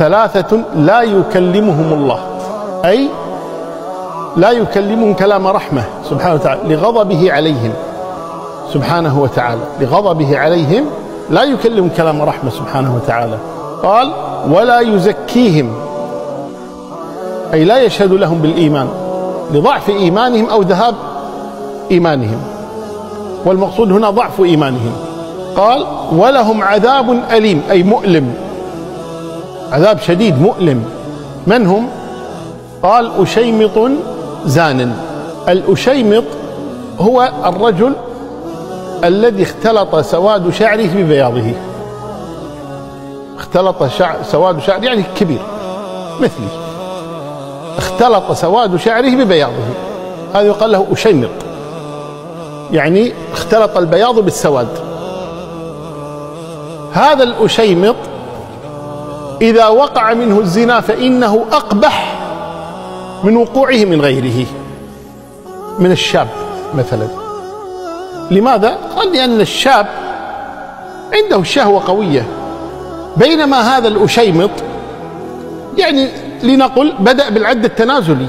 ثلاثة لا يكلمهم الله. أي لا يكلمهم كلام رحمة سبحانه وتعالى لغضبه عليهم سبحانه وتعالى لغضبه عليهم لا يكلم كلام رحمة سبحانه وتعالى. قال ولا يزكيهم. أي لا يشهد لهم بالإيمان لضعف إيمانهم أو ذهاب إيمانهم. والمقصود هنا ضعف إيمانهم. قال ولهم عذاب أليم أي مؤلم. عذاب شديد مؤلم. من هم؟ قال أشيمط زان. الأشيمط هو الرجل الذي اختلط سواد شعره ببياضه. اختلط شعر سواد شعره يعني كبير مثلي. اختلط سواد شعره ببياضه. هذا يقال له أشيمط. يعني اختلط البياض بالسواد. هذا الأشيمط إذا وقع منه الزنا فإنه أقبح من وقوعه من غيره. من الشاب مثلا. لماذا؟ قال لأن الشاب عنده شهوة قوية. بينما هذا الأشيمط يعني لنقل بدأ بالعد التنازلي.